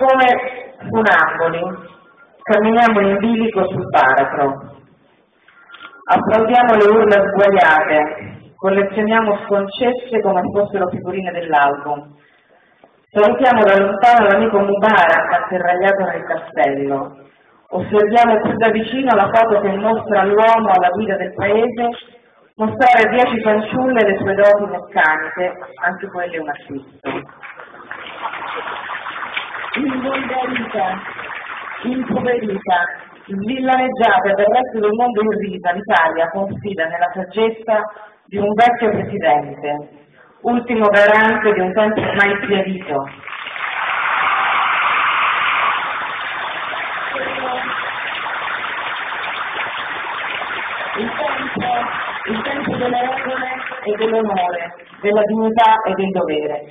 Come funamboli camminiamo in bilico sul baratro, applaudiamo le urla sguaiate, collezioniamo sconcesse come fossero figurine dell'album, salutiamo da lontano l'amico Mubarak atterragliato nel castello, osserviamo più da vicino la foto che mostra l'uomo alla guida del paese mostrare a dieci fanciulle le sue doti meccaniche, anche quelle un acquisto involgarita, impoverita, svillaneggiata e del resto del mondo irrita, l'Italia confida nella saggezza di un vecchio presidente, ultimo garante di un tempo ormai schiarito. Il tempo, il tempo delle regole e dell'onore, della dignità e del dovere.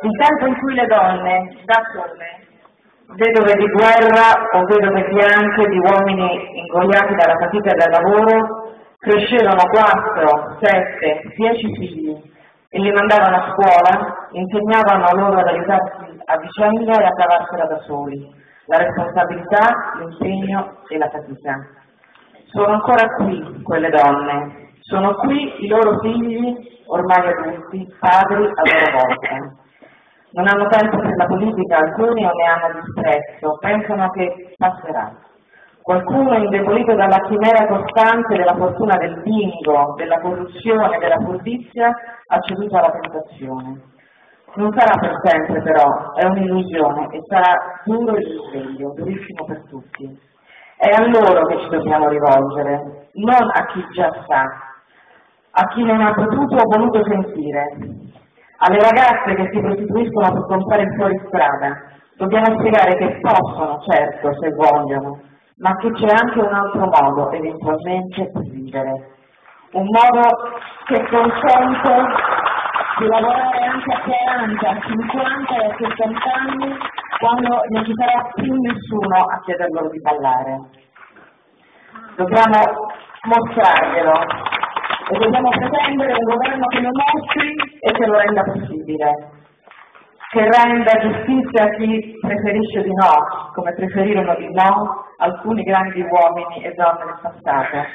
Il tempo in cui le donne, da sole, vedove di guerra o vedove bianche di uomini ingoiati dalla fatica e dal lavoro, crescevano quattro, sette, dieci figli e li mandavano a scuola, insegnavano loro ad aiutarsi a vicenda e a cavarsela da soli, la responsabilità, l'impegno e la fatica. Sono ancora qui quelle donne, sono qui i loro figli, ormai adulti, padri a loro volta. Non hanno tempo per la politica alcuni o ne hanno disprezzo, pensano che passerà. Qualcuno indebolito dalla chimera costante della fortuna del bingo, della corruzione, della furbizia, ha ceduto alla tentazione. Non sarà per sempre però, è un'illusione e sarà duro il risveglio, durissimo per tutti. È a loro che ci dobbiamo rivolgere, non a chi già sa, a chi non ha potuto o voluto sentire, alle ragazze che si prostituiscono per comprare il fuoristrada. Dobbiamo spiegare che possono, certo, se vogliono, ma che c'è anche un altro modo, eventualmente, di vivere. Un modo che consente di lavorare anche a 40, a 50 e a 60 anni, quando non ci sarà più nessuno a chieder loro di ballare. Dobbiamo mostrarglielo e dobbiamo pretendere un governo che lo mostri e che lo renda possibile, che renda giustizia a chi preferisce di no, come preferirono di no alcuni grandi uomini e donne del passato.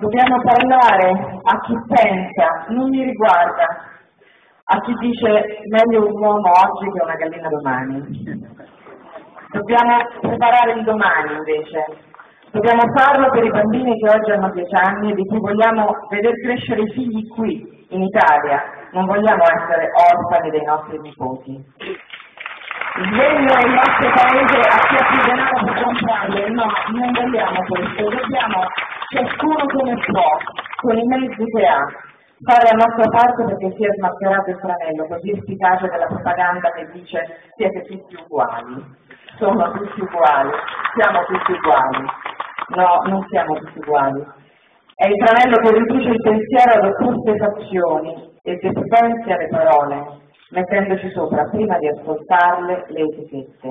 Dobbiamo parlare a chi pensa, non mi riguarda, a chi dice meglio un uomo oggi che una gallina domani. Dobbiamo preparare il domani invece, Dobbiamo farlo per i bambini che oggi hanno 10 anni e di cui vogliamo veder crescere i figli qui, in Italia. Non vogliamo essere orfani dei nostri nipoti. Sveglia il nostro paese a chi ha più denaro per comprarle. No, non vogliamo questo. Dobbiamo, ciascuno come può, con i mezzi che ha, fare la nostra parte perché sia smascherato il franello così efficace della propaganda che dice siete tutti uguali. Sono tutti uguali, siamo tutti uguali. No, non siamo tutti uguali. È il tranello che riduce il pensiero ad opposte fazioni e depotenzia le parole, mettendoci sopra, prima di ascoltarle, le etichette.